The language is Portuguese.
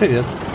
Привет.